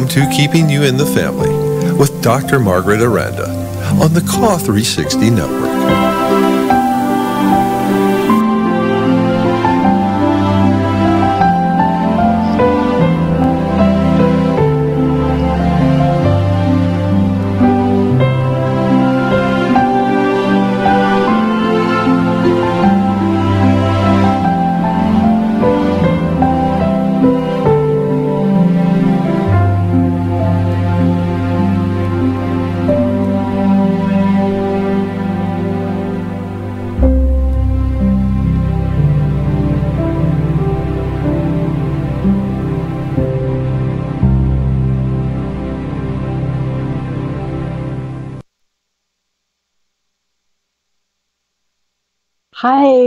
Welcome to Keeping You in the Family with Dr. Margaret Aranda on the CAW 360 Network.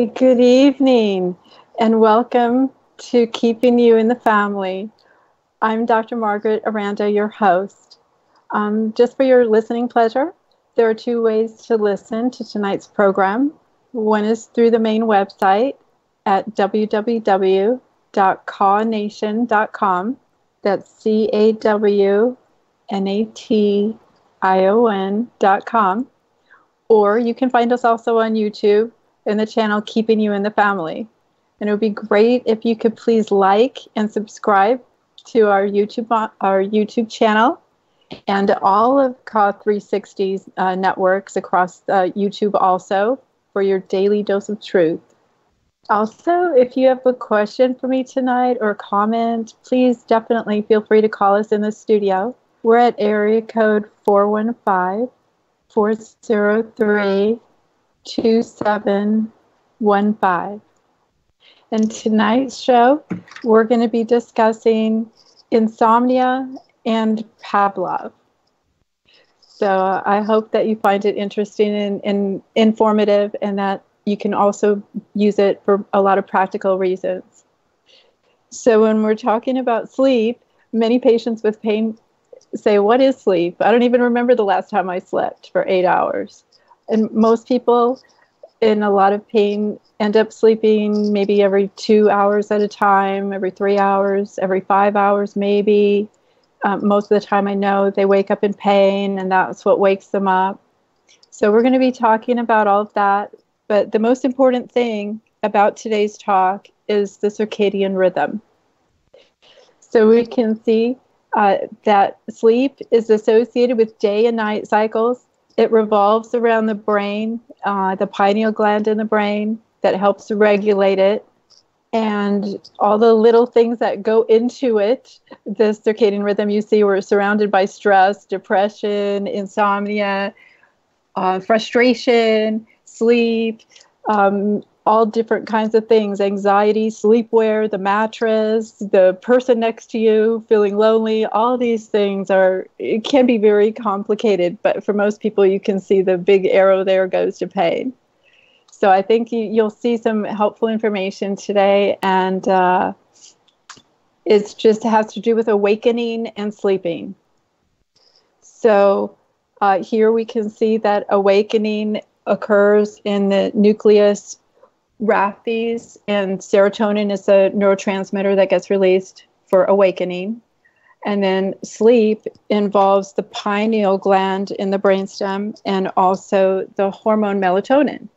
Good evening, and welcome to Keeping You in the Family. I'm Dr. Margaret Aranda, your host. Um, just for your listening pleasure, there are two ways to listen to tonight's program. One is through the main website at www.cawnation.com. That's C A W N A T I O N.com. Or you can find us also on YouTube in the channel Keeping You in the Family. And it would be great if you could please like and subscribe to our YouTube our YouTube channel and all of CAW 360's uh, networks across uh, YouTube also for your daily dose of truth. Also, if you have a question for me tonight or a comment, please definitely feel free to call us in the studio. We're at area code 415 403 2715. In tonight's show, we're going to be discussing insomnia and Pavlov. So I hope that you find it interesting and, and informative and that you can also use it for a lot of practical reasons. So when we're talking about sleep, many patients with pain say, What is sleep? I don't even remember the last time I slept for eight hours and most people in a lot of pain end up sleeping maybe every two hours at a time, every three hours, every five hours, maybe. Um, most of the time, I know they wake up in pain, and that's what wakes them up. So, we're going to be talking about all of that. But the most important thing about today's talk is the circadian rhythm. So, we can see uh, that sleep is associated with day and night cycles it revolves around the brain, uh, the pineal gland in the brain that helps regulate it, and all the little things that go into it. The circadian rhythm you see, we're surrounded by stress, depression, insomnia, uh, frustration, sleep, um, all different kinds of things anxiety, sleepwear, the mattress, the person next to you feeling lonely. All these things are, it can be very complicated, but for most people, you can see the big arrow there goes to pain. So I think you, you'll see some helpful information today, and uh, it just has to do with awakening and sleeping. So uh, here we can see that awakening occurs in the nucleus raphes and serotonin is a neurotransmitter that gets released for awakening. And then sleep involves the pineal gland in the brainstem and also the hormone melatonin.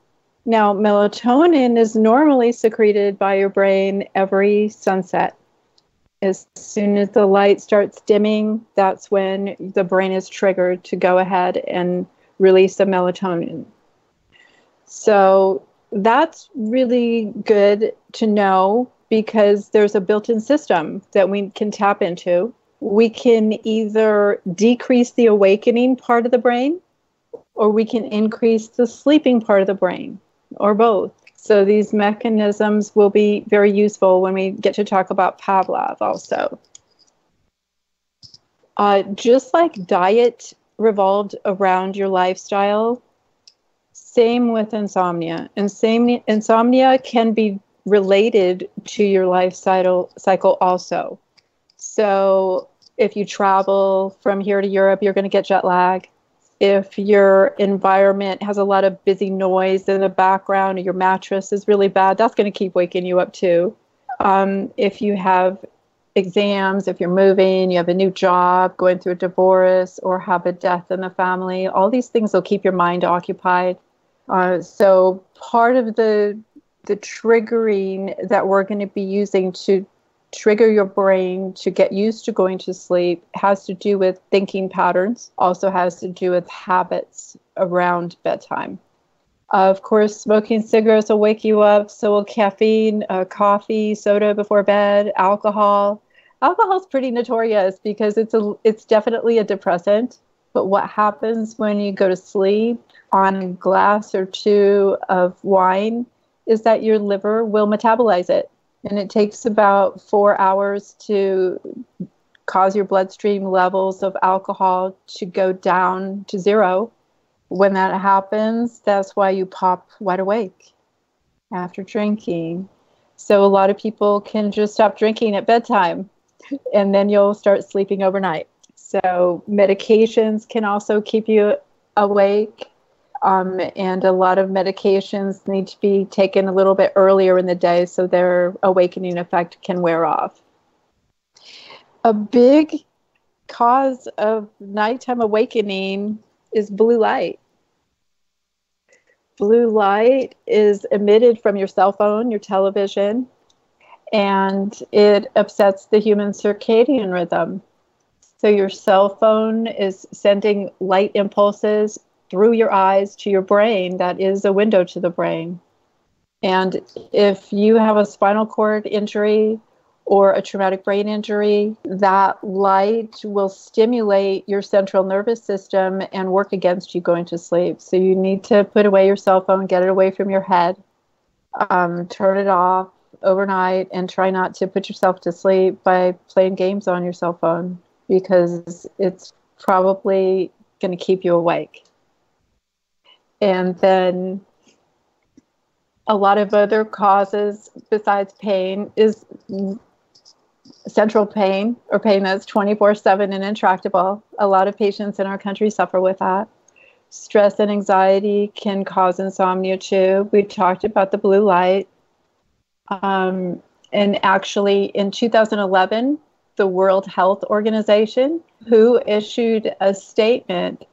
Now, melatonin is normally secreted by your brain every sunset. As soon as the light starts dimming, that's when the brain is triggered to go ahead and release the melatonin. So, that's really good to know because there's a built in system that we can tap into. We can either decrease the awakening part of the brain or we can increase the sleeping part of the brain or both. So these mechanisms will be very useful when we get to talk about Pavlov also. Uh, just like diet revolved around your lifestyle, same with insomnia. Same insomnia can be related to your life cycle cycle also. So if you travel from here to Europe, you're going to get jet lag. If your environment has a lot of busy noise in the background, or your mattress is really bad, that's going to keep waking you up too. Um, if you have exams, if you're moving, you have a new job, going through a divorce, or have a death in the family, all these things will keep your mind occupied. Uh, so part of the the triggering that we're going to be using to trigger your brain to get used to going to sleep has to do with thinking patterns, also has to do with habits around bedtime. Uh, of course, smoking cigarettes will wake you up. So will caffeine, uh, coffee, soda before bed, alcohol. Alcohol is pretty notorious because it's a it's definitely a depressant. But what happens when you go to sleep on a glass or two of wine is that your liver will metabolize it, and it takes about four hours to cause your bloodstream levels of alcohol to go down to zero when that happens, that's why you pop wide awake after drinking. So a lot of people can just stop drinking at bedtime and then you'll start sleeping overnight. So medications can also keep you awake. Um, and a lot of medications need to be taken a little bit earlier in the day so their awakening effect can wear off. A big cause of nighttime awakening is blue light. Blue light is emitted from your cell phone, your television, and it upsets the human circadian rhythm. So your cell phone is sending light impulses through your eyes to your brain. That is a window to the brain. And if you have a spinal cord injury or a traumatic brain injury, that light will stimulate your central nervous system and work against you going to sleep. So you need to put away your cell phone, get it away from your head, um, turn it off overnight, and try not to put yourself to sleep by playing games on your cell phone because it's probably going to keep you awake. And then a lot of other causes besides pain is central pain or pain that's 24 7 and intractable. A lot of patients in our country suffer with that. Stress and anxiety can cause insomnia too. We talked about the blue light. Um, and actually, in 2011, the World Health Organization, who issued a statement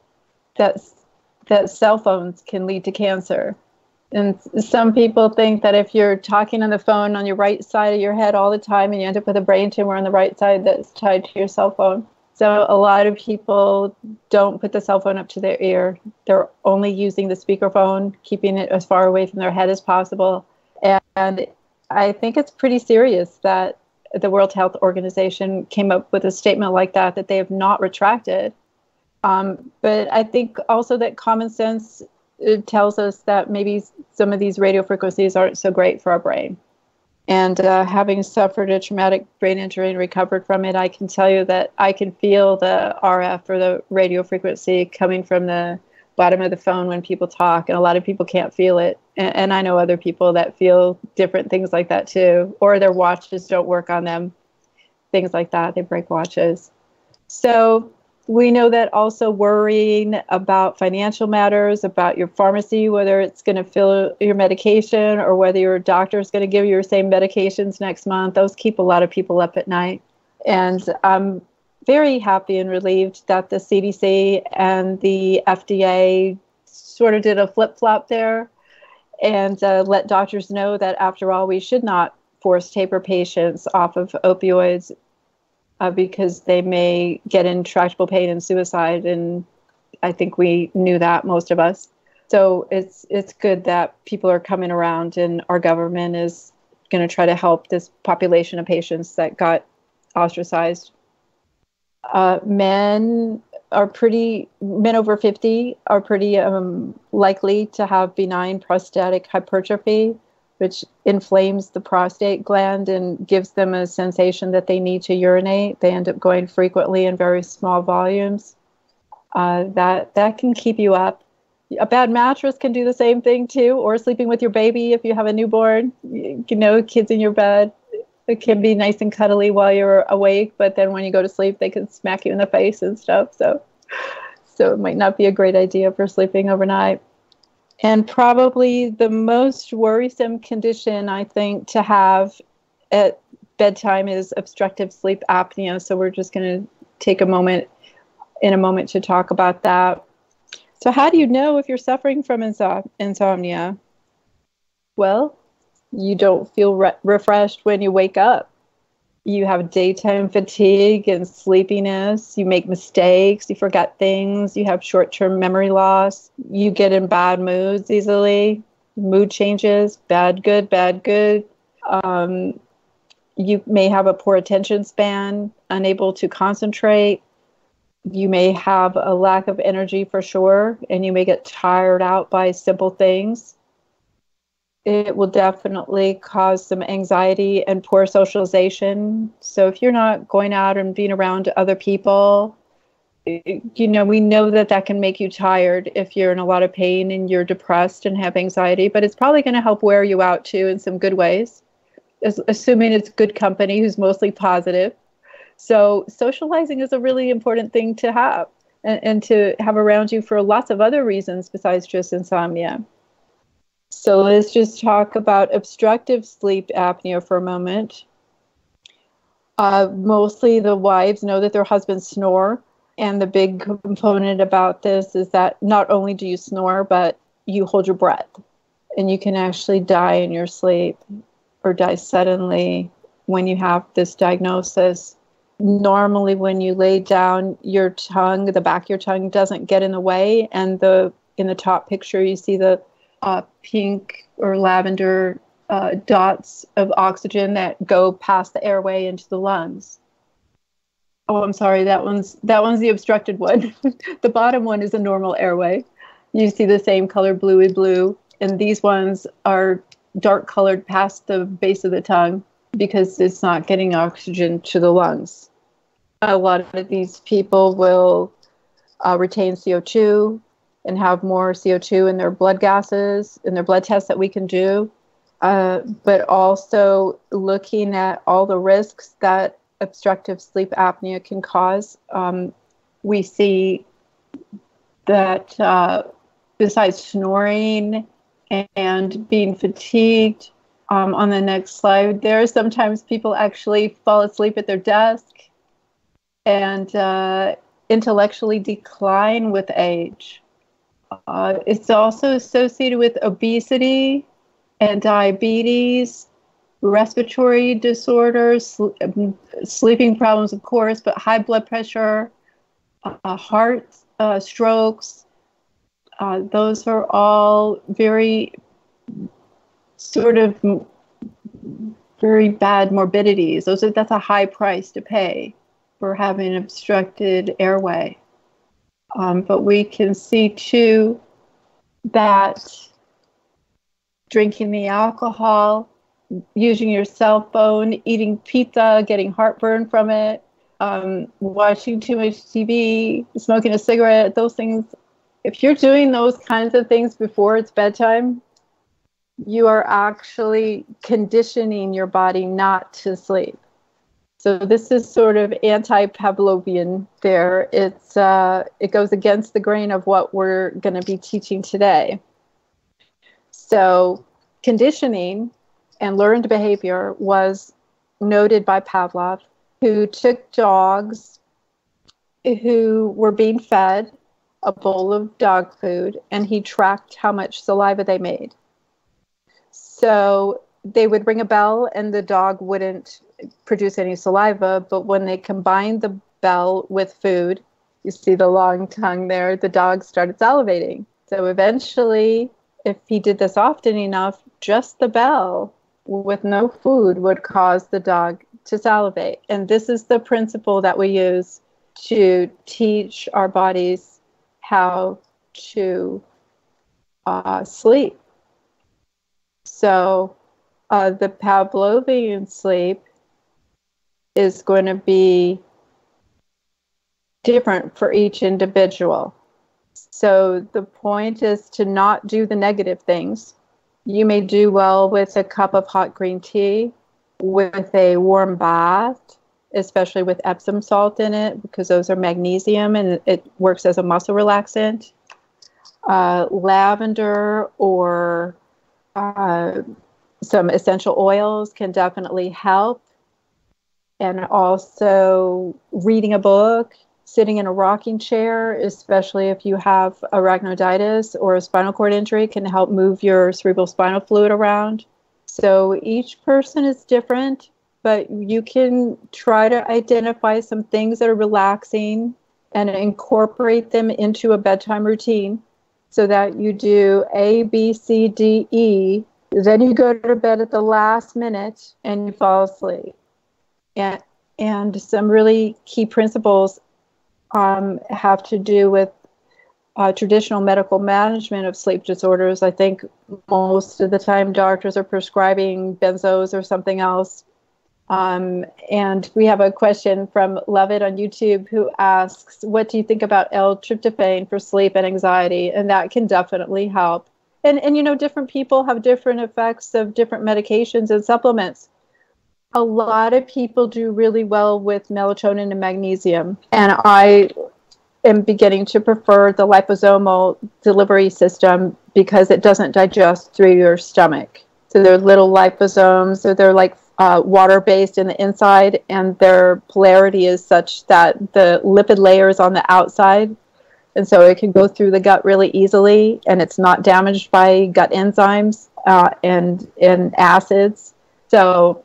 that, that cell phones can lead to cancer. And some people think that if you're talking on the phone on your right side of your head all the time and you end up with a brain tumor on the right side that's tied to your cell phone. So a lot of people don't put the cell phone up to their ear. They're only using the speakerphone, keeping it as far away from their head as possible. And I think it's pretty serious that the World Health Organization came up with a statement like that that they have not retracted. Um, but I think also that common sense tells us that maybe some of these radio frequencies aren't so great for our brain. And uh, having suffered a traumatic brain injury and recovered from it, I can tell you that I can feel the RF or the radio frequency coming from the bottom of the phone when people talk, and a lot of people can't feel it. And, and I know other people that feel different things like that too, or their watches don't work on them, things like that. They break watches. So we know that also worrying about financial matters, about your pharmacy, whether it's going to fill your medication or whether your doctor is going to give you your same medications next month, those keep a lot of people up at night. And I'm very happy and relieved that the CDC and the FDA sort of did a flip flop there and uh, let doctors know that after all, we should not force taper patients off of opioids uh, because they may get intractable pain and suicide. And I think we knew that most of us. So it's it's good that people are coming around and our government is going to try to help this population of patients that got ostracized. Uh, men are pretty men over 50 are pretty um, likely to have benign prostatic hypertrophy which inflames the prostate gland and gives them a sensation that they need to urinate. They end up going frequently in very small volumes. Uh, that that can keep you up. A bad mattress can do the same thing too, or sleeping with your baby if you have a newborn. You know, kids in your bed. It can be nice and cuddly while you're awake, but then when you go to sleep, they can smack you in the face and stuff. So, so it might not be a great idea for sleeping overnight. And probably the most worrisome condition, I think, to have at bedtime is obstructive sleep apnea. So we're just going to take a moment in a moment to talk about that. So, how do you know if you're suffering from insom- insomnia? Well, you don't feel re- refreshed when you wake up. You have daytime fatigue and sleepiness. You make mistakes. You forget things. You have short term memory loss. You get in bad moods easily. Mood changes bad, good, bad, good. Um, you may have a poor attention span, unable to concentrate, you may have a lack of energy for sure, and you may get tired out by simple things. It will definitely cause some anxiety and poor socialization. So, if you're not going out and being around other people, you know, we know that that can make you tired if you're in a lot of pain and you're depressed and have anxiety, but it's probably going to help wear you out too in some good ways, assuming it's good company who's mostly positive so socializing is a really important thing to have and, and to have around you for lots of other reasons besides just insomnia. So let's just talk about obstructive sleep apnea for a moment. Uh, mostly the wives know that their husbands snore. And the big component about this is that not only do you snore, but you hold your breath. And you can actually die in your sleep or die suddenly when you have this diagnosis normally when you lay down your tongue the back of your tongue doesn't get in the way and the in the top picture you see the uh, pink or lavender uh, dots of oxygen that go past the airway into the lungs. Oh i'm sorry that one's that one's the obstructed one. The bottom one is a normal airway. You see the same color bluey blue and these ones are dark colored past the base of the tongue because it's not getting oxygen to the lungs. A lot of these people will uh, retain CO2 and have more CO2 in their blood gases, in their blood tests that we can do. Uh, but also looking at all the risks that obstructive sleep apnea can cause. Um, we see that uh, besides snoring and being fatigued, um, on the next slide there, are sometimes people actually fall asleep at their desk and uh, intellectually decline with age. Uh, it's also associated with obesity and diabetes, respiratory disorders, sl- um, sleeping problems, of course, but high blood pressure, uh, heart uh, strokes. Uh, those are all very sort of very bad morbidities. Those are, that's a high price to pay for having an obstructed airway. Um, but we can see too that drinking the alcohol, using your cell phone, eating pizza, getting heartburn from it, um, watching too much TV, smoking a cigarette, those things. If you're doing those kinds of things before it's bedtime, you are actually conditioning your body not to sleep. So this is sort of anti-Pavlovian. There, it's uh, it goes against the grain of what we're going to be teaching today. So conditioning and learned behavior was noted by Pavlov, who took dogs who were being fed a bowl of dog food, and he tracked how much saliva they made. So they would ring a bell and the dog wouldn't produce any saliva, but when they combined the bell with food, you see the long tongue there, the dog started salivating. So eventually, if he did this often enough, just the bell with no food would cause the dog to salivate. And this is the principle that we use to teach our bodies how to uh, sleep. So uh, the Pavlovian sleep is going to be different for each individual. So the point is to not do the negative things. You may do well with a cup of hot green tea, with a warm bath, especially with Epsom salt in it, because those are magnesium and it works as a muscle relaxant. Uh, lavender or uh, some essential oils can definitely help. And also reading a book, sitting in a rocking chair, especially if you have arachnoiditis or a spinal cord injury, can help move your cerebral spinal fluid around. So each person is different, but you can try to identify some things that are relaxing and incorporate them into a bedtime routine so that you do A, B, C, D, E. Then you go to bed at the last minute and you fall asleep. And, and some really key principles um, have to do with uh, traditional medical management of sleep disorders. I think most of the time doctors are prescribing benzos or something else. Um, and we have a question from Levitt on YouTube who asks, What do you think about L-tryptophan for sleep and anxiety? And that can definitely help. And, and you know, different people have different effects of different medications and supplements a lot of people do really well with melatonin and magnesium. And I am beginning to prefer the liposomal delivery system because it doesn't digest through your stomach. So they're little liposomes, so they're like uh, water based in the inside, and their polarity is such that the lipid layer is on the outside. And so it can go through the gut really easily, and it's not damaged by gut enzymes uh, and, and acids. So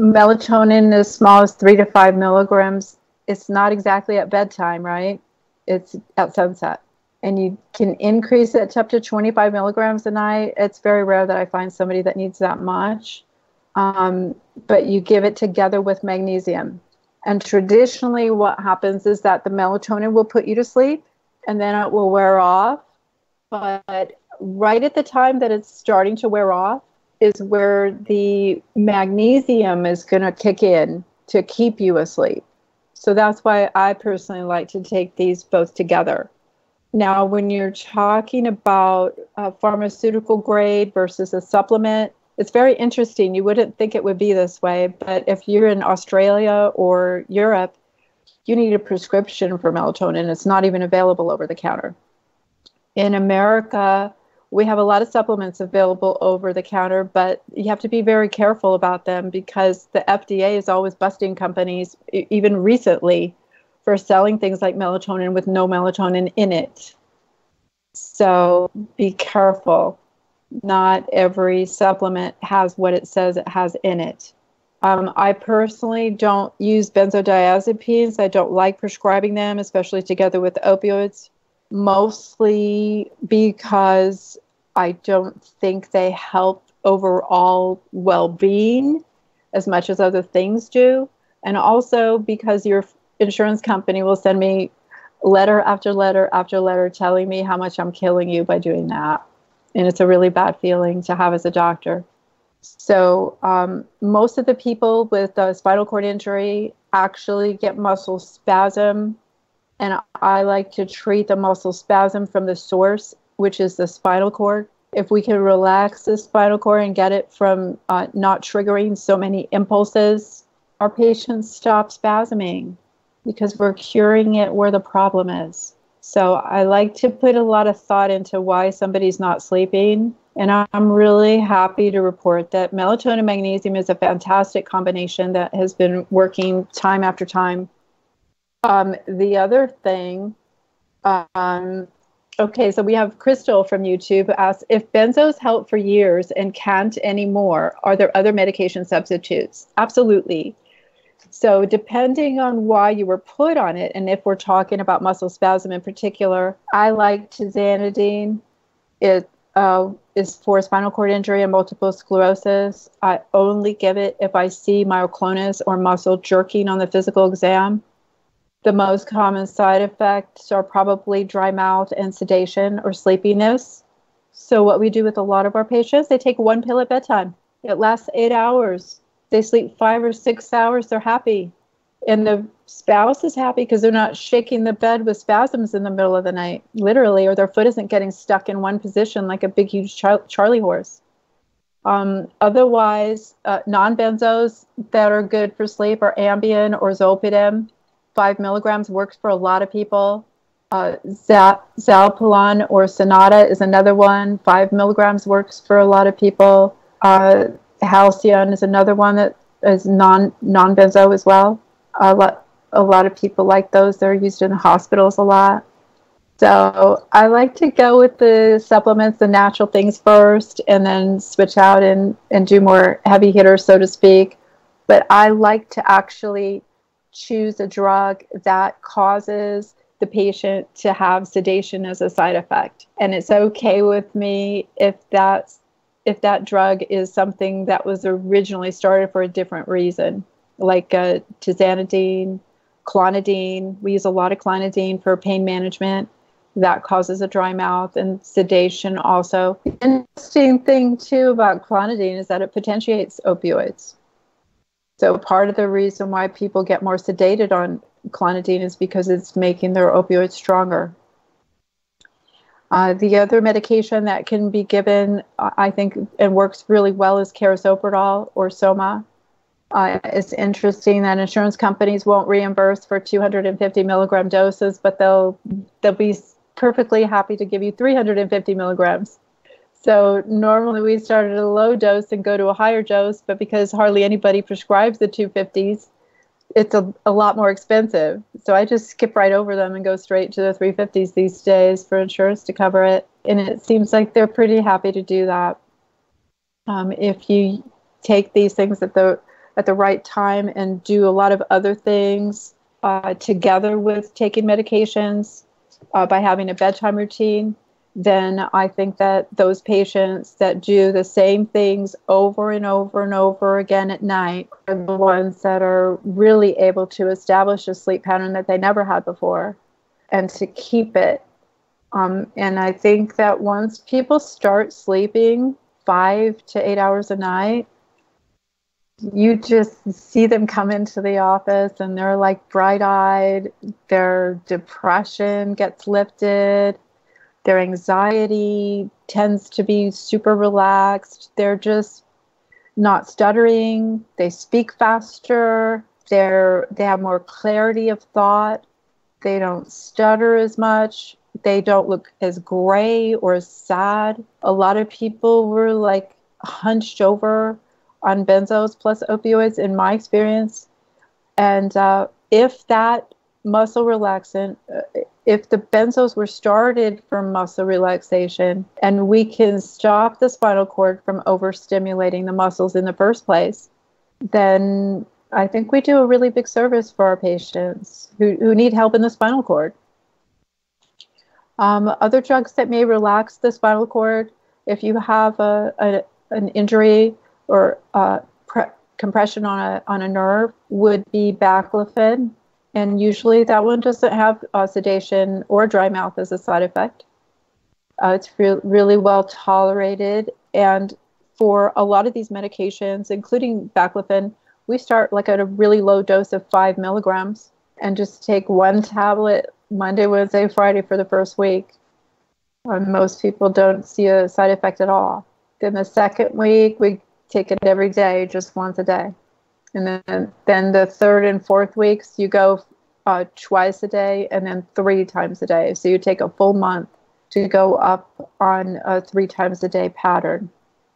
melatonin as small as three to five milligrams. It's not exactly at bedtime, right? It's at sunset. And you can increase it to up to 25 milligrams a night. It's very rare that I find somebody that needs that much. Um, but you give it together with magnesium. And traditionally, what happens is that the melatonin will put you to sleep and then it will wear off. But right at the time that it's starting to wear off, is where the magnesium is going to kick in to keep you asleep. So that's why I personally like to take these both together. Now, when you're talking about a pharmaceutical grade versus a supplement, it's very interesting. You wouldn't think it would be this way, but if you're in Australia or Europe, you need a prescription for melatonin. It's not even available over the counter. In America, we have a lot of supplements available over the counter, but you have to be very careful about them because the FDA is always busting companies, even recently, for selling things like melatonin with no melatonin in it. So be careful. Not every supplement has what it says it has in it. Um, I personally don't use benzodiazepines. I don't like prescribing them, especially together with opioids mostly because I don't think they help overall well being as much as other things do. And also because your insurance company will send me letter after letter after letter telling me how much I'm killing you by doing that. And it's a really bad feeling to have as a doctor. So, um, most of the people with a spinal cord injury actually get muscle spasm and I like to treat the muscle spasm from the source, which is the spinal cord. If we can relax the spinal cord and get it from uh, not triggering so many impulses, our patients stop spasming because we're curing it where the problem is. So I like to put a lot of thought into why somebody's not sleeping. And I'm really happy to report that melatonin magnesium is a fantastic combination that has been working time after time um, the other thing, um, okay, so we have Crystal from YouTube asks if benzos help for years and can't anymore, are there other medication substitutes? Absolutely. So, depending on why you were put on it, and if we're talking about muscle spasm in particular, I like tizanidine. It uh, is for spinal cord injury and multiple sclerosis. I only give it if I see myoclonus or muscle jerking on the physical exam. The most common side effects are probably dry mouth and sedation or sleepiness. So, what we do with a lot of our patients, they take one pill at bedtime. It lasts eight hours. They sleep five or six hours, they're happy. And the spouse is happy because they're not shaking the bed with spasms in the middle of the night, literally, or their foot isn't getting stuck in one position like a big, huge char- Charlie horse. Um, otherwise, uh, non benzos that are good for sleep are Ambien or Zolpidem five milligrams works for a lot of people. Uh, or Sonata is another one. Five milligrams works for a lot of people. Uh, Halcion is another one that is non non benzo as well. A lot a lot of people like those. They're used in the hospitals a lot. So I like to go with the supplements, the natural things first, and then switch out and, and do more heavy hitters, so to speak. But I like to actually choose a drug that causes the patient to have sedation as a side effect. And it's okay with me if that's if that drug is something that was originally started for a different reason, like uh, tizanidine, clonidine. We use a lot of clonidine for pain management that causes a dry mouth and sedation also. Interesting thing too about clonidine is that it potentiates opioids. So part of the reason why people get more sedated on clonidine is because it's making their opioids stronger. Uh, the other medication that can be given, I think, and works really well is carisoprodol or Soma. Uh, it's interesting that insurance companies won't reimburse for 250 milligram doses, but they'll they'll be perfectly happy to give you 350 milligrams. So normally we start at a low dose and go to a higher dose, but because hardly anybody prescribes the 250s, it's a, a lot more expensive. So I just skip right over them and go straight to the 350s these days for insurance to cover it. And it seems like they're pretty happy to do that. Um, if you take these things at the at the right time and do a lot of other things uh, together with taking medications, uh, by having a bedtime routine, then I think that those patients that do the same things over and over and over again at night are the ones that are really able to establish a sleep pattern that they never had before and to keep it. Um, and I think that once people start sleeping five to eight hours a night, you just see them come into the office and they're like bright eyed, their depression gets lifted, their anxiety tends to be super relaxed. They're just not stuttering, they speak faster, they're they have more clarity of thought, they don't stutter as much, they don't look as gray or sad. A lot of people were like hunched over on benzos plus opioids in my experience. And uh, if that muscle relaxant, uh, if the benzos were started for muscle relaxation and we can stop the spinal cord from overstimulating the muscles in the first place, then I think we do a really big service for our patients who, who need help in the spinal cord. Um, other drugs that may relax the spinal cord, if you have a, a an injury or uh, pre- compression on a, on a nerve would be baclofen. And usually that one doesn't have uh, sedation or dry mouth as a side effect. Uh, it's re- really well tolerated. And for a lot of these medications, including baclofen, we start like at a really low dose of five milligrams and just take one tablet Monday, Wednesday, Friday for the first week. And most people don't see a side effect at all. Then the second week, we take it every day, just once a day. And then, then the third and fourth weeks, you go uh, twice a day and then three times a day. So you take a full month to go up on a three times a day pattern.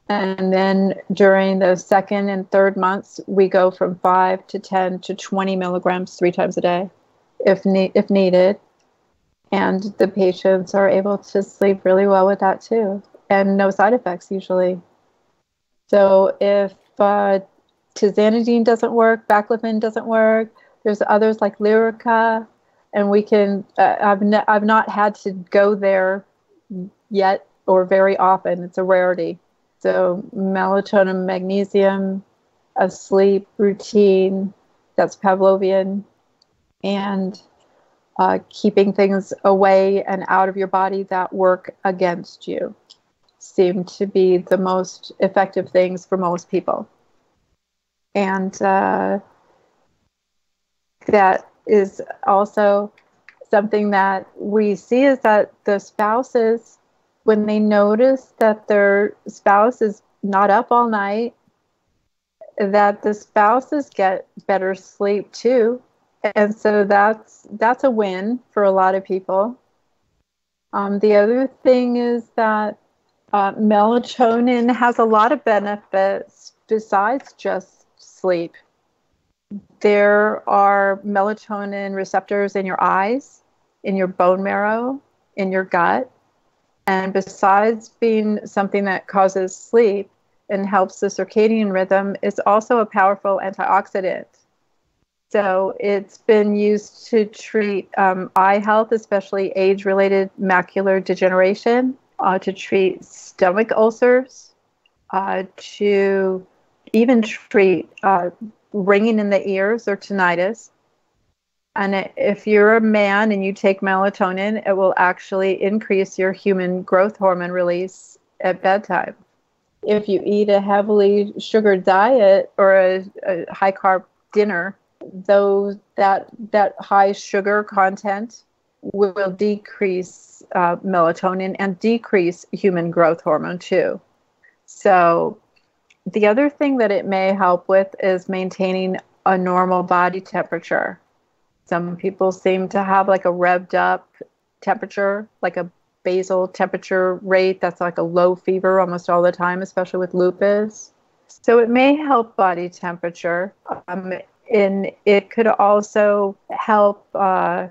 And then during the second and third months, we go from five to 10 to 20 milligrams three times a day if, ne- if needed. And the patients are able to sleep really well with that too. And no side effects usually. So if uh, tizanidine doesn't work, baclofen doesn't work, there's others like Lyrica, and we can. Uh, I've I've not had to go there yet or very often. It's a rarity. So melatonin, magnesium, a sleep routine that's Pavlovian, and uh, keeping things away and out of your body that work against you seem to be the most effective things for most people. And uh, that is also something that we see is that the spouses, when they notice that their spouse is not up all night, that the spouses get better sleep too. And so that's that's a win for a lot of people. Um, the other thing is that uh, melatonin has a lot of benefits besides just sleep. There are melatonin receptors in your eyes, in your bone marrow, in your gut. And besides being something that causes sleep and helps the circadian rhythm, it's also a powerful antioxidant. So it's been used to treat um, eye health, especially age related macular degeneration, uh, to treat stomach ulcers, uh, to even treat uh, ringing in the ears or tinnitus. And if you're a man and you take melatonin, it will actually increase your human growth hormone release at bedtime. If you eat a heavily sugared diet or a, a high carb dinner, those that that high sugar content will decrease uh, melatonin and decrease human growth hormone too. So, the other thing that it may help with is maintaining a normal body temperature. Some people seem to have like a revved up temperature, like a basal temperature rate that's like a low fever almost all the time, especially with lupus. So it may help body temperature. Um, and it could also help. Uh,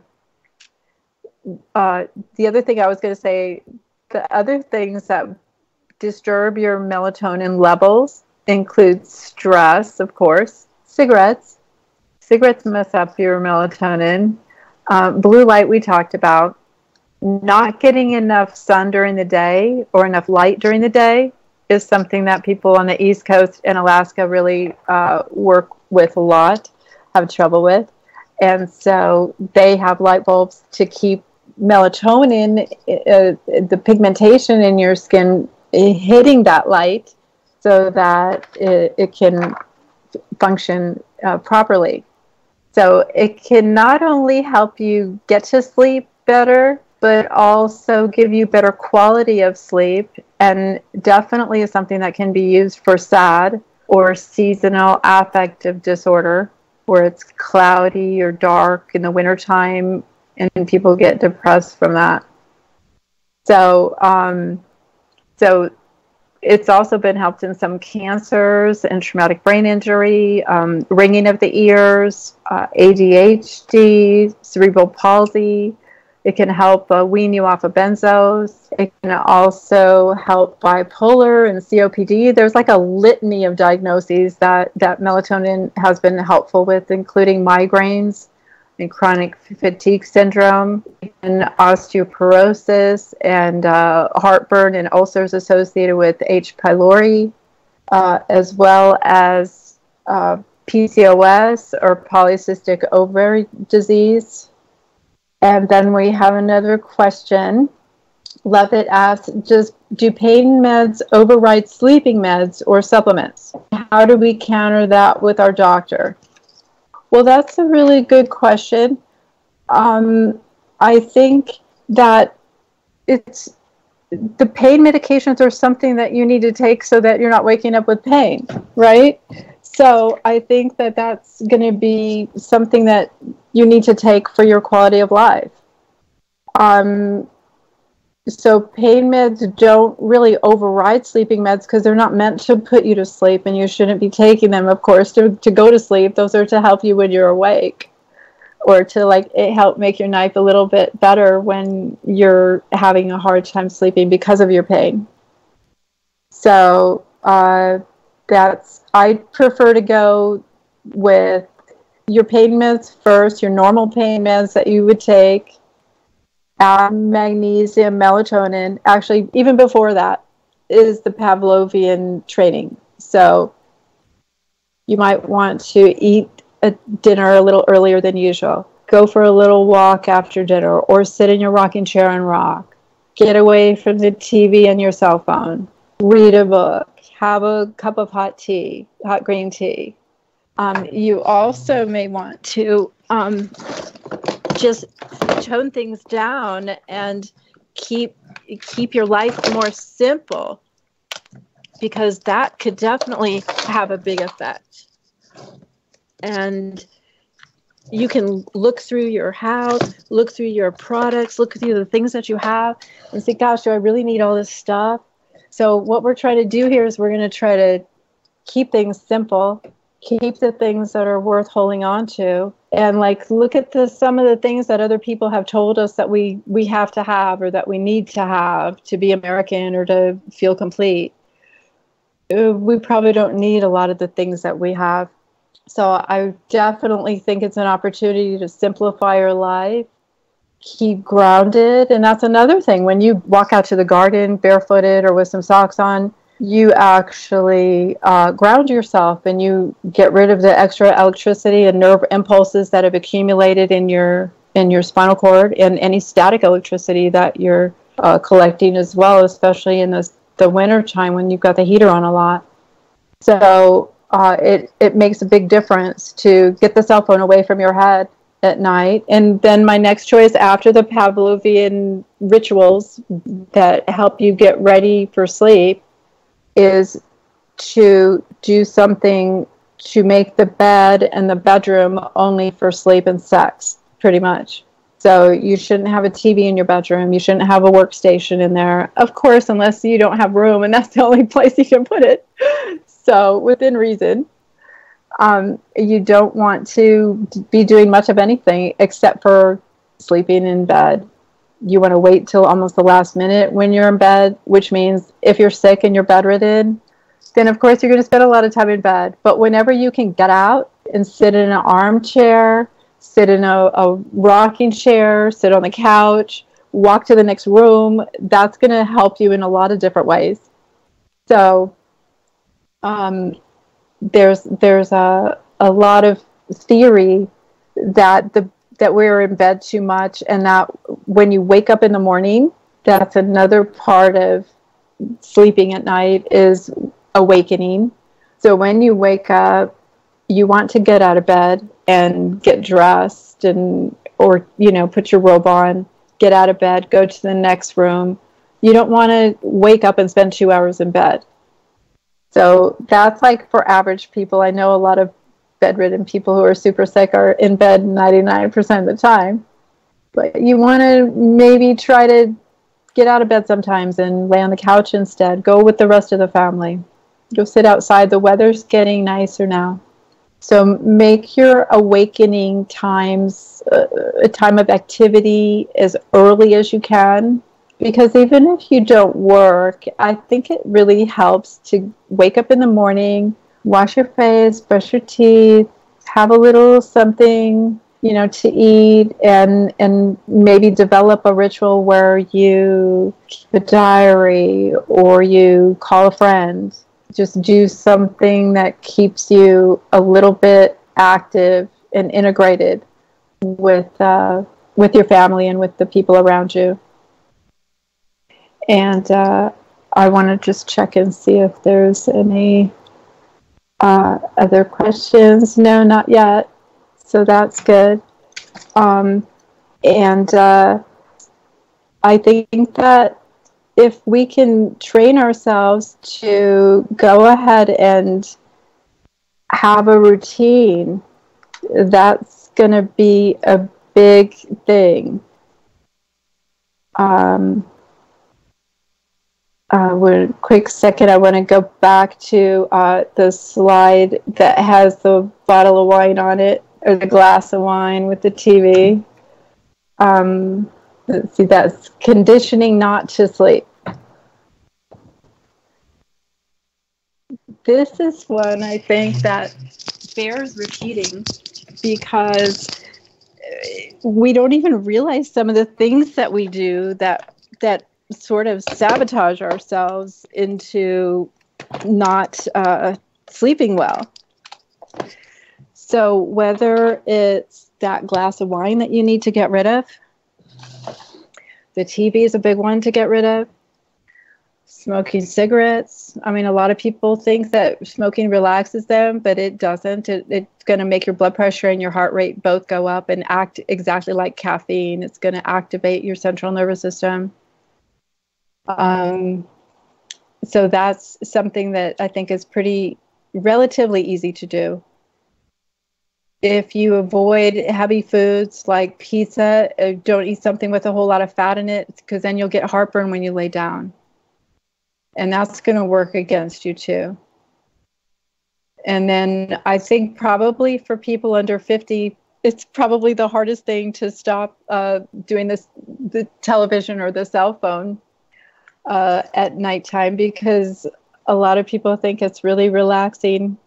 uh, the other thing I was going to say, the other things that disturb your melatonin levels include stress, of course, cigarettes. Cigarettes mess up your melatonin. Uh, blue light, we talked about. Not getting enough sun during the day or enough light during the day is something that people on the East Coast and Alaska really uh, work with a lot, have trouble with. And so they have light bulbs to keep melatonin, uh, the pigmentation in your skin, hitting that light so that it, it can function uh, properly. So it can not only help you get to sleep better, but also give you better quality of sleep and definitely is something that can be used for SAD or seasonal affective disorder where it's cloudy or dark in the wintertime and people get depressed from that. So, um, so it's also been helped in some cancers and traumatic brain injury, um, ringing of the ears, uh, ADHD, cerebral palsy. It can help uh, wean you off of benzos. It can also help bipolar and COPD. There's like a litany of diagnoses that, that melatonin has been helpful with, including migraines and chronic fatigue syndrome and osteoporosis and uh, heartburn and ulcers associated with H. pylori, uh, as well as uh, PCOS or polycystic ovary disease. And then we have another question. Levitt asks, does, do pain meds override sleeping meds or supplements? How do we counter that with our doctor? Well, that's a really good question. Um, I think that it's the pain medications are something that you need to take so that you're not waking up with pain, right? So I think that that's going to be something that you need to take for your quality of life. Um, so pain meds don't really override sleeping meds because they're not meant to put you to sleep and you shouldn't be taking them. Of course to, to go to sleep those are to help you when you're awake or to like it help make your night a little bit better when you're having a hard time sleeping because of your pain. So uh, that's i prefer to go with your pain meds first your normal pain meds that you would take magnesium, melatonin. Actually, even before that is the Pavlovian training. So you might want to eat a dinner a little earlier than usual. Go for a little walk after dinner or sit in your rocking chair and rock. Get away from the TV and your cell phone. Read a book. Have a cup of hot tea, hot green tea. Um, you also may want to um, just tone things down and keep keep your life more simple because that could definitely have a big effect. And you can look through your house look through your products look through the things that you have and say gosh do i really need all this stuff? So what we're trying to do here is we're going to try to keep things simple keep the things that are worth holding on to and like look at the some of the things that other people have told us that we we have to have or that we need to have to be american or to feel complete. Uh, we probably don't need a lot of the things that we have. So i definitely think it's an opportunity to simplify your life keep grounded and that's another thing. When you walk out to the garden barefooted or with some socks on you actually uh, ground yourself and you get rid of the extra electricity and nerve impulses that have accumulated in your in your spinal cord and any static electricity that you're uh, collecting as well, especially in the the winter time when you've got the heater on a lot. So uh, it it makes a big difference to get the cell phone away from your head at night. And then my next choice after the Pavlovian rituals that help you get ready for sleep is to do something to make the bed and the bedroom only for sleep and sex, pretty much. So you shouldn't have a TV in your bedroom. You shouldn't have a workstation in there. Of course, unless you don't have room and that's the only place you can put it. So within reason. Um, you don't want to be doing much of anything except for sleeping in bed you want to wait till almost the last minute when you're in bed, which means if you're sick and you're bedridden, then of course you're going to spend a lot of time in bed. But whenever you can get out and sit in an armchair, sit in a, a rocking chair, sit on the couch, walk to the next room, that's going to help you in a lot of different ways. So um, there's there's a, a lot of theory that the that we're in bed too much and that when you wake up in the morning that's another part of sleeping at night is awakening. So when you wake up you want to get out of bed and get dressed and or you know put your robe on get out of bed go to the next room. You don't want to wake up and spend two hours in bed. So that's like for average people i know a lot of bedridden people who are super sick are in bed 99% of the time. But you want to maybe try to get out of bed sometimes and lay on the couch instead. Go with the rest of the family. Go sit outside. The weather's getting nicer now. So make your awakening times uh, a time of activity as early as you can. Because even if you don't work, I think it really helps to wake up in the morning, wash your face, brush your teeth, have a little something, you know, to eat and and maybe develop a ritual where you keep a diary or you call a friend. Just do something that keeps you a little bit active and integrated with uh, with your family and with the people around you. And uh, I want to just check and see if there's any uh, other questions? No, not yet. So that's good. Um, and uh, I think that if we can train ourselves to go ahead and have a routine, that's going to be a big thing. Um, uh, one quick second, I want to go back to uh, the slide that has the bottle of wine on it, or the glass of wine with the TV. Um, let's see, that's conditioning not to sleep. This is one I think that bears repeating because we don't even realize some of the things that we do that that sort of sabotage ourselves into not uh, sleeping well. So, whether it's that glass of wine that you need to get rid of, the TV is a big one to get rid of, smoking cigarettes. I mean, a lot of people think that smoking relaxes them, but it doesn't. It, it's going to make your blood pressure and your heart rate both go up and act exactly like caffeine. It's going to activate your central nervous system. Um, so that's something that I think is pretty relatively easy to do. If you avoid heavy foods like pizza, uh, don't eat something with a whole lot of fat in it because then you'll get heartburn when you lay down. And that's going to work against you too. And then I think probably for people under 50, it's probably the hardest thing to stop uh, doing this, the television or the cell phone uh, at nighttime because a lot of people think it's really relaxing.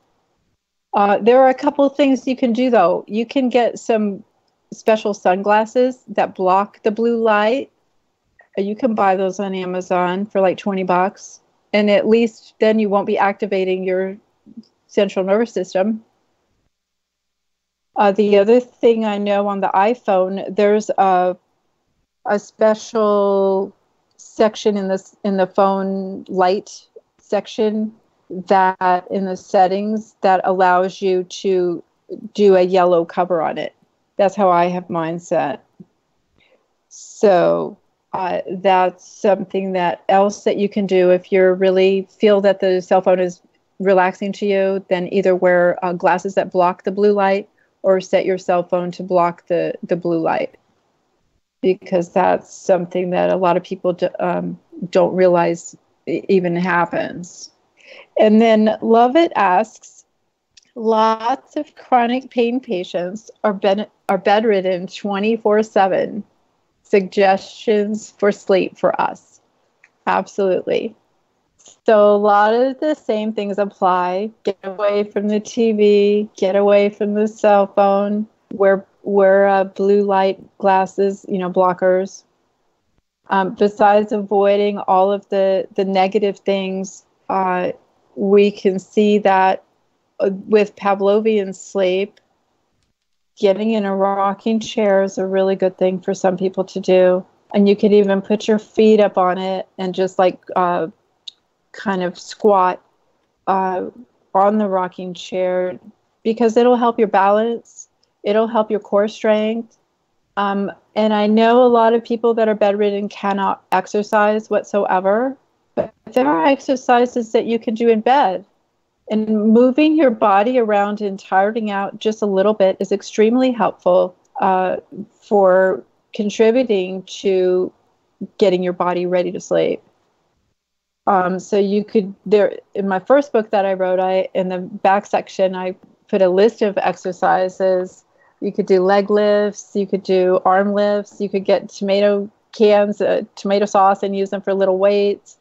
Uh, there are a couple things you can do though. You can get some special sunglasses that block the blue light. You can buy those on Amazon for like 20 bucks. And at least then you won't be activating your central nervous system. Uh, the other thing I know on the iPhone, there's a a special section in this in the phone light section that in the settings that allows you to do a yellow cover on it. That's how I have mine set. So uh, that's something that else that you can do if you're really feel that the cell phone is relaxing to you. Then either wear uh, glasses that block the blue light or set your cell phone to block the the blue light because that's something that a lot of people do, um, don't realize even happens. And then Lovett asks, lots of chronic pain patients are bed, are bedridden 24/7. Suggestions for sleep for us. Absolutely. So a lot of the same things apply. Get away from the TV, get away from the cell phone, wear wear uh, blue light glasses, you know, blockers. Um, besides avoiding all of the the negative things, uh, we can see that uh, with Pavlovian sleep, getting in a rocking chair is a really good thing for some people to do. And you could even put your feet up on it and just like uh, kind of squat uh, on the rocking chair because it'll help your balance, it'll help your core strength. Um, and I know a lot of people that are bedridden cannot exercise whatsoever, but there are exercises that you can do in bed. And moving your body around and tiring out just a little bit is extremely helpful uh, for contributing to getting your body ready to sleep. Um, so you could there in my first book that I wrote, I in the back section I put a list of exercises. You could do leg lifts, you could do arm lifts, you could get tomato cans, uh, tomato sauce, and use them for little weights.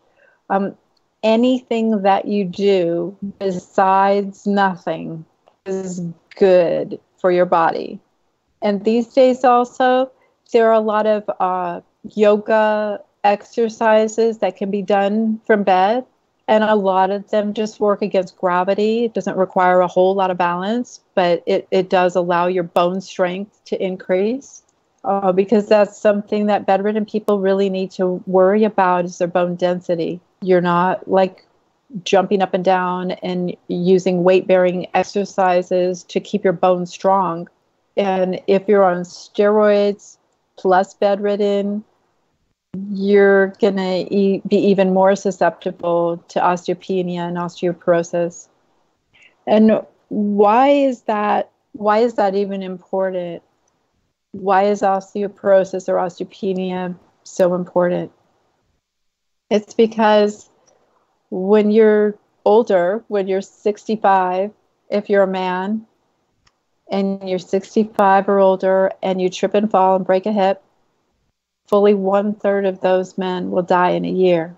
Um, anything that you do besides nothing is good for your body. And these days also, there are a lot of uh, yoga exercises that can be done from bed. And a lot of them just work against gravity. It doesn't require a whole lot of balance, but it, it does allow your bone strength to increase. Uh, because that's something that bedridden people really need to worry about is their bone density. You're not like jumping up and down and using weight bearing exercises to keep your bones strong. And if you're on steroids plus bedridden, you're going to e- be even more susceptible to osteopenia and osteoporosis. And why is that? Why is that even important? Why is osteoporosis or osteopenia so important? It's because when you're older, when you're 65, if you're a man and you're 65 or older and you trip and fall and break a hip, fully one third of those men will die in a year.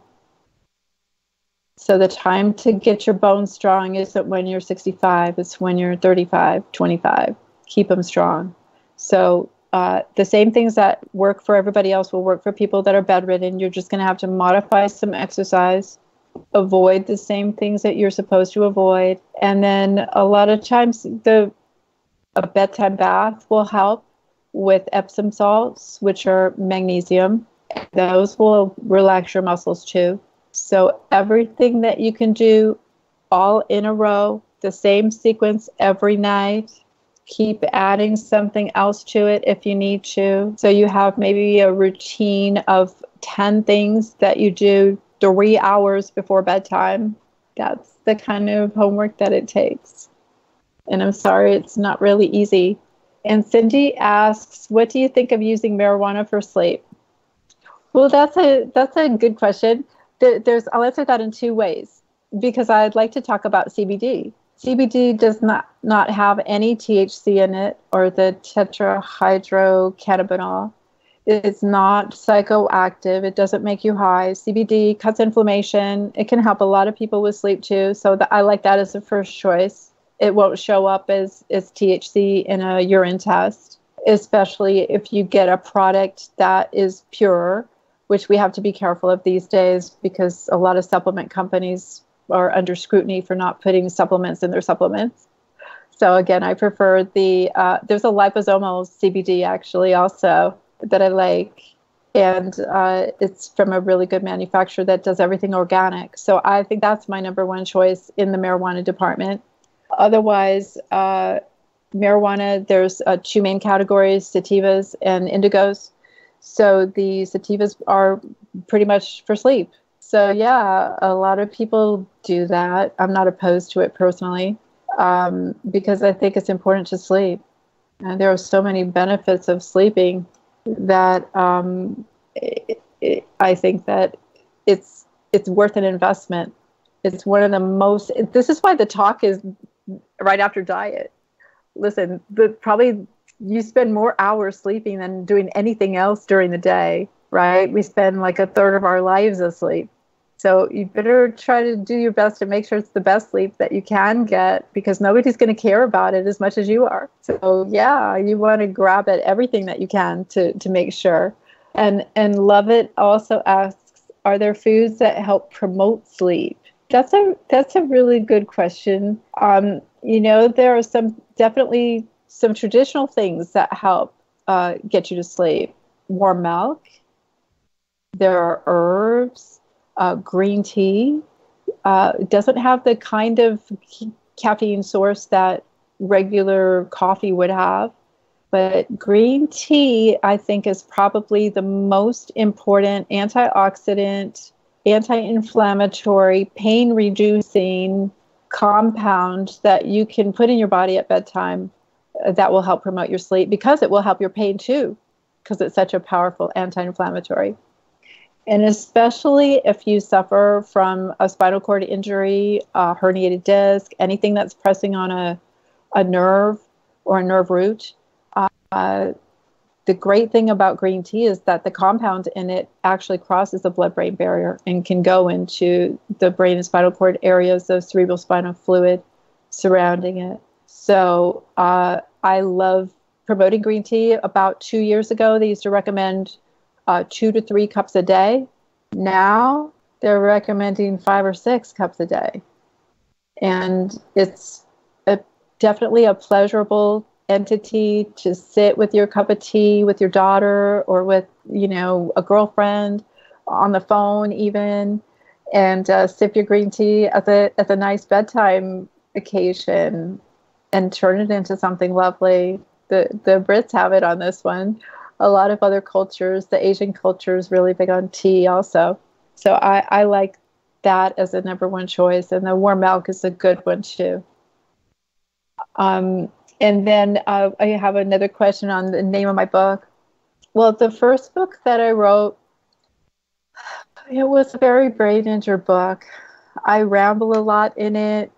So the time to get your bones strong isn't when you're 65, it's when you're 35, 25. Keep them strong. So uh, the same things that work for everybody else will work for people that are bedridden. You're just going to have to modify some exercise, avoid the same things that you're supposed to avoid, and then a lot of times the a bedtime bath will help with Epsom salts, which are magnesium. Those will relax your muscles too. So everything that you can do all in a row, the same sequence every night. Keep adding something else to it if you need to. So you have maybe a routine of 10 things that you do three hours before bedtime. That's the kind of homework that it takes. And I'm sorry, it's not really easy. And Cindy asks, "What do you think of using marijuana for sleep?" Well, that's a that's a good question. There's I'll answer that in two ways because I'd like to talk about CBD. CBD does not, not have any THC in it or the tetrahydrocannabinol. It's not psychoactive. It doesn't make you high. CBD cuts inflammation. It can help a lot of people with sleep too. So the, I like that as a first choice. It won't show up as, as THC in a urine test, especially if you get a product that is pure, which we have to be careful of these days because a lot of supplement companies are under scrutiny for not putting supplements in their supplements. So again, I prefer the uh, there's a liposomal CBD actually also that I like, and uh, it's from a really good manufacturer that does everything organic. So I think that's my number one choice in the marijuana department. Otherwise, uh, marijuana there's uh, two main categories: sativas and indicas. So the sativas are pretty much for sleep. So yeah, a lot of people do that. I'm not opposed to it personally um, because I think it's important to sleep. And there are so many benefits of sleeping that um, it, it, I think that it's it's worth an investment. It's one of the most. This is why the talk is right after diet. Listen, the probably you spend more hours sleeping than doing anything else during the day, right? We spend like a third of our lives asleep. So you better try to do your best to make sure it's the best sleep that you can get because nobody's going to care about it as much as you are. So yeah, you want to grab at everything that you can to to make sure. And and love it also asks, are there foods that help promote sleep? That's a that's a really good question. Um, you know, there are some definitely some traditional things that help uh, get you to sleep. Warm milk. There are herbs uh, green tea uh, doesn't have the kind of caffeine source that regular coffee would have. But green tea, I think, is probably the most important antioxidant, anti inflammatory, pain reducing compound that you can put in your body at bedtime uh, that will help promote your sleep because it will help your pain too, because it's such a powerful anti inflammatory. And especially if you suffer from a spinal cord injury, a herniated disc, anything that's pressing on a, a nerve or a nerve root, uh, the great thing about green tea is that the compound in it actually crosses the blood brain barrier and can go into the brain and spinal cord areas of cerebral spinal fluid surrounding it. So uh, I love promoting green tea. About two years ago, they used to recommend uh, two to three cups a day. Now they're recommending five or six cups a day. And it's a, definitely a pleasurable entity to sit with your cup of tea with your daughter or with, you know, a girlfriend on the phone even and uh, sip your green tea at the at the nice bedtime occasion and turn it into something lovely. The the Brits have it on this one a lot of other cultures. The Asian culture is really big on tea also. So I, I like that as a number one choice. And the warm milk is a good one too. Um, and then uh, I have another question on the name of my book. Well, the first book that I wrote, it was a very brain injured book. I ramble a lot in it.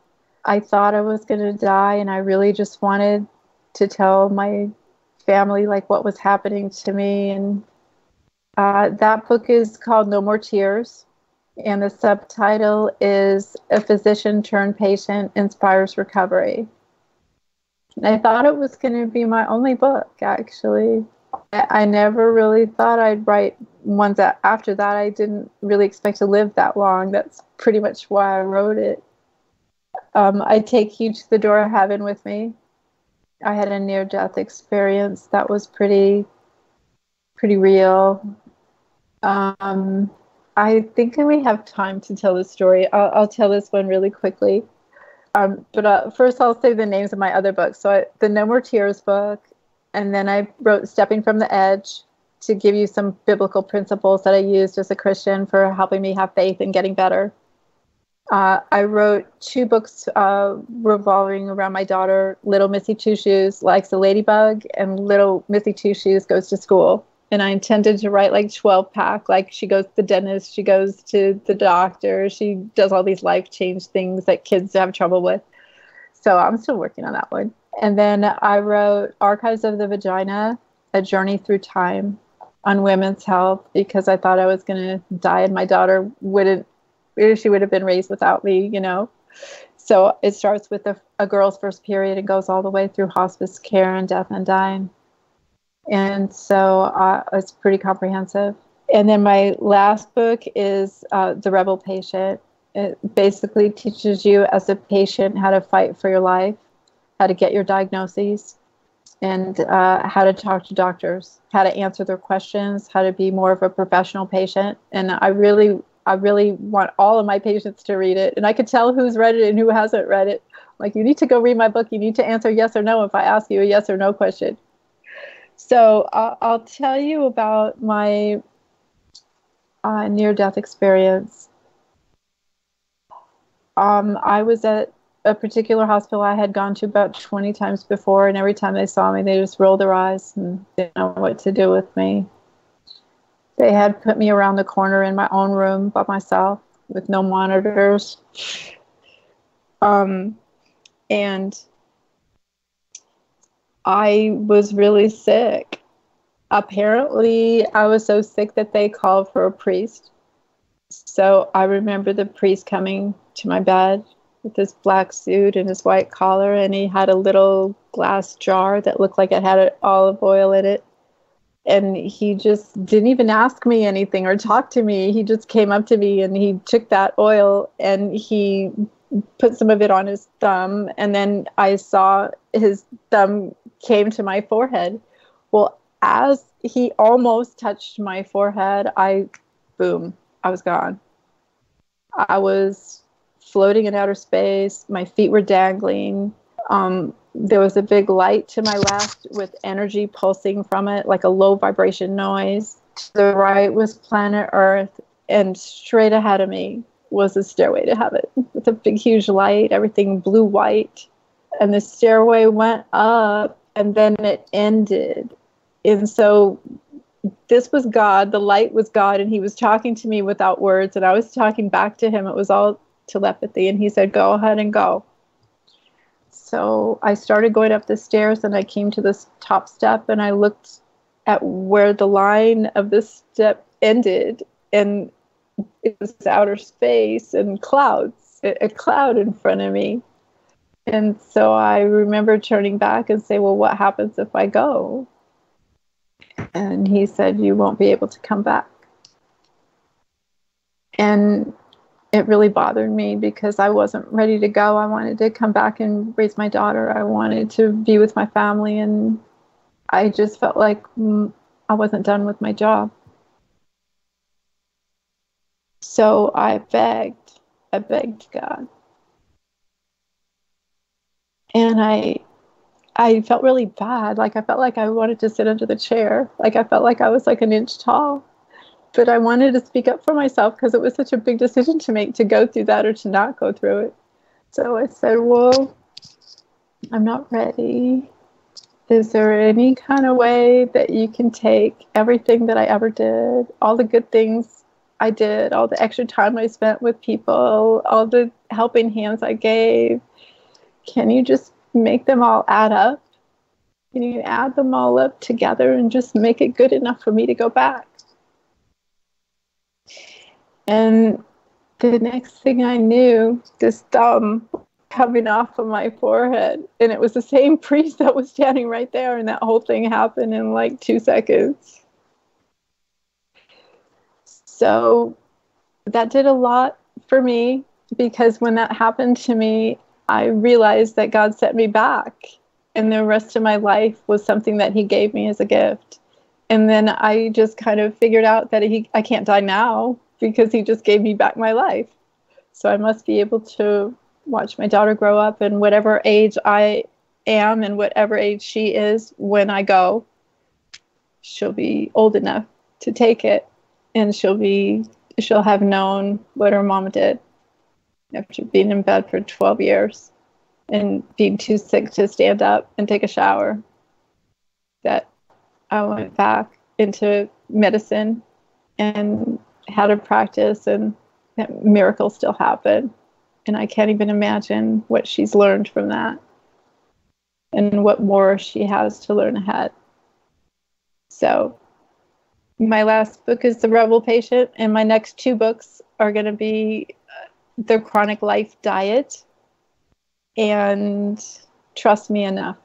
I thought I was going to die, and I really just wanted to tell my family, like what was happening to me. And uh, that book is called No More Tears. And the subtitle is A Physician Turned Patient Inspires Recovery. I thought it was going to be my only book, actually. I never really thought I'd write ones that after that I didn't really expect to live that long. That's pretty much why I wrote it. Um, I take you to the door of heaven with me. I had a near death experience that was pretty pretty real. Um, I think may have time to tell the story. I'll, I'll tell this one really quickly. Um, but uh, first, I'll say the names of my other books. So, I, the No More Tears book, and then I wrote Stepping from the Edge to give you some biblical principles that I used as a Christian for helping me have faith and getting better. Uh, I wrote two books uh, revolving around my daughter. Little Missy Two Shoes likes a ladybug, and Little Missy Two Shoes goes to school. And I intended to write like 12 pack. Like she goes to the dentist, she goes to the doctor, she does all these life change things that kids have trouble with. So I'm still working on that one. And then I wrote Archives of the Vagina, A Journey Through Time on women's health because I thought I was going to die and my daughter wouldn't, she would have been raised without me, you know. So it starts with a, a girl's first period and goes all the way through hospice care and death and dying. And so uh, it's pretty comprehensive. And then my last book is uh, The Rebel Patient. It basically teaches you as a patient how to fight for your life, how to get your diagnoses, and uh, how to talk to doctors, how to answer their questions, how to be more of a professional patient. And I really, I really want all of my patients to read it. And I could tell who's read it and who hasn't read it. Like, you need to go read my book. You need to answer yes or no if I ask you a yes or no question. So uh, I'll tell you about my uh, near death experience. Um, I was at a particular hospital I had gone to about 20 times before, and every time they saw me, they just rolled their eyes and didn't know what to do with me. They had put me around the corner in my own room by myself with no monitors. Um, and I was really sick. Apparently, I was so sick that they called for a priest. So I remember the priest coming to my bed with his black suit and his white collar, and he had a little glass jar that looked like it had olive oil in it. And he just didn't even ask me anything or talk to me. He just came up to me and he took that oil and he put some of it on his thumb. And then I saw his thumb came to my forehead. Well, as he almost touched my forehead, I, boom, I was gone. I was floating in outer space. My feet were dangling. Um, there was a big light to my left with energy pulsing from it, like a low vibration noise. To the right was planet Earth, and straight ahead of me was a stairway to heaven with a big, huge light, everything blue white. And the stairway went up and then it ended. And so this was God, the light was God, and He was talking to me without words, and I was talking back to Him. It was all telepathy, and He said, Go ahead and go. So I started going up the stairs, and I came to this top step, and I looked at where the line of this step ended, and it was outer space and clouds, a cloud in front of me. And so I remember turning back and say, Well, what happens if I go? And he said, You won't be able to come back. And it really bothered me because I wasn't ready to go. I wanted to come back and raise my daughter. I wanted to be with my family. And I just felt like I wasn't done with my job. So I begged, I begged God and I I felt really bad. Like I felt like I wanted to sit under the chair. Like I felt like I was like an inch tall. But I wanted to speak up for myself because it was such a big decision to make to go through that or to not go through it. So I said, Well, I'm not ready. Is there any kind of way that you can take everything that I ever did, all the good things I did, all the extra time I spent with people, all the helping hands I gave, can you just make them all add up? Can you add them all up together and just make it good enough for me to go back? And the next thing I knew, this thumb coming off of my forehead. And it was the same priest that was standing right there, and that whole thing happened in like two seconds. So that did a lot for me because when that happened to me, I realized that God set me back, and the rest of my life was something that He gave me as a gift. And then I just kind of figured out that he, I can't die now because He just gave me back my life. So I must be able to watch my daughter grow up, and whatever age I am, and whatever age she is when I go, she'll be old enough to take it, and she'll be she'll have known what her mama did after being in bed for 12 years and being too sick to stand up and take a shower that I went back into medicine and had a practice and miracles still happen. And I can't even imagine what she's learned from that and what more she has to learn ahead. So, my last book is The Rebel Patient, and my next two books are going to be The Chronic Life Diet and Trust Me Enough.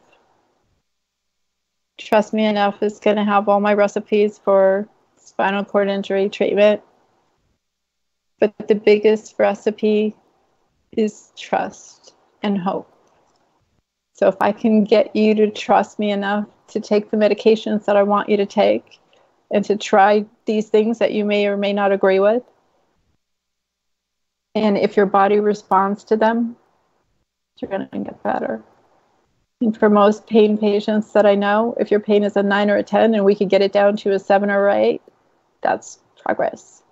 Trust Me Enough is going to have all my recipes for spinal cord injury treatment. But the biggest recipe is trust and hope. So if I can get you to trust me enough to take the medications that I want you to take and to try these things that you may or may not agree with, and if your body responds to them, you're going to get better. And for most pain patients that I know, if your pain is a nine or a 10 and we could get it down to a seven or eight, that's progress.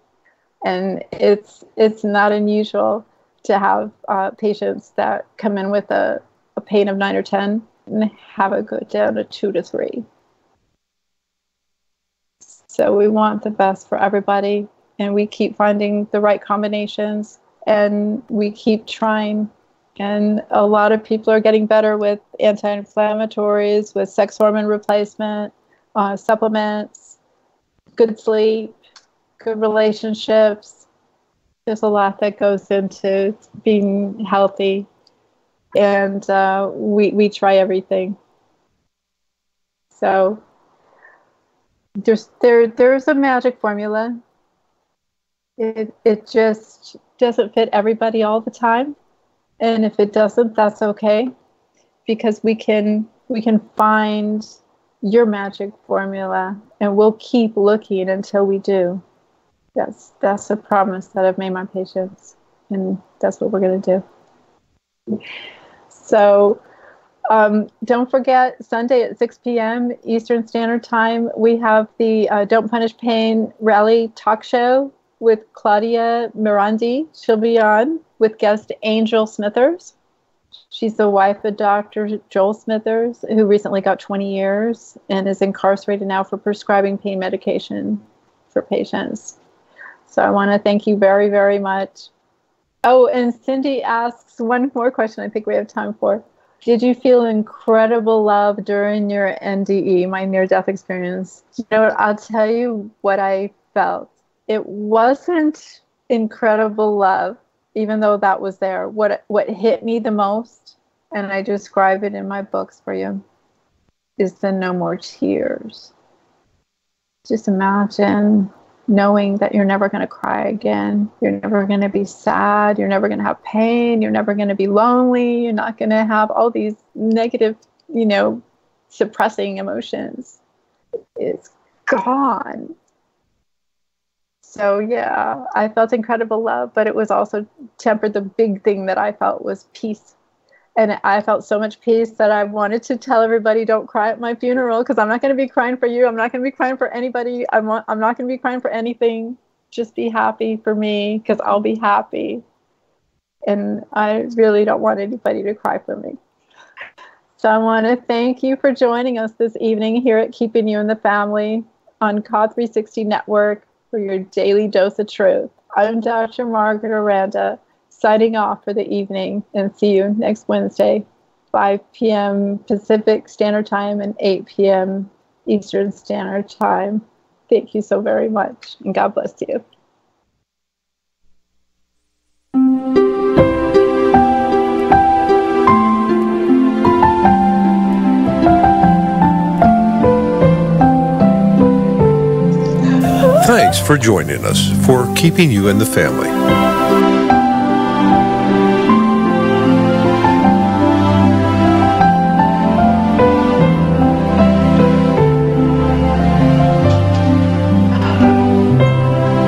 And it's, it's not unusual to have uh, patients that come in with a, a pain of nine or 10 and have it go down to two to three. So we want the best for everybody, and we keep finding the right combinations, and we keep trying. And a lot of people are getting better with anti inflammatories, with sex hormone replacement, uh, supplements, good sleep, good relationships. There's a lot that goes into being healthy and uh, we we try everything. So there's there there's a magic formula. It it just doesn't fit everybody all the time, and if it doesn't, that's okay, because we can we can find your magic formula, and we'll keep looking until we do. That's that's a promise that I've made my patients, and that's what we're gonna do. So um, don't forget, Sunday at 6 p.m. Eastern Standard Time, we have the uh, Don't Punish Pain Rally talk show with Claudia Merandi. She'll be on with guest Angel Smithers. She's the wife of Dr. Joel Smithers, who recently got 20 years and is incarcerated now for prescribing pain medication for patients. So I want to thank you very, very much Oh, and Cindy asks one more question I think we have time for. Did you feel incredible love during your NDE, my near death experience? You know? I'll tell you what I felt. It wasn't incredible love, even though that was there. What what hit me the most, and I describe it in my books for you, is the no more tears. Just imagine knowing that you're never going to cry again. You're never going to be sad. You're never going to have pain. You're never going to be lonely. You're not going to have all these negative, you know, suppressing emotions. It's gone. So, yeah, I felt incredible love, but it was also tempered. The big thing that I felt was peace and I felt so much peace that I wanted to tell everybody, don't cry at my funeral because I'm not going to be crying for you. I'm not going to be crying for anybody. I'm, I'm not going to be crying for anything. Just be happy for me because I'll be happy. And I really don't want anybody to cry for me. So I want to thank you for joining us this evening here at Keeping You in the Family on CAW 360 Network for your daily dose of truth. I'm Dr. Margaret Aranda signing off for the evening and see you next Wednesday, 5 p.m. Pacific Standard Time and 8 p.m. Eastern Standard Time. Thank you so very much, and God bless you. Thanks for joining us for Keeping You in the Family.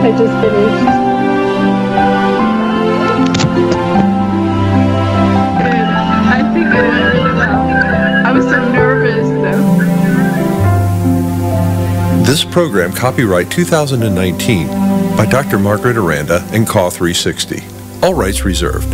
I just finished. This program copyright 2019 by Dr. Margaret Aranda and CAW 360. All rights reserved.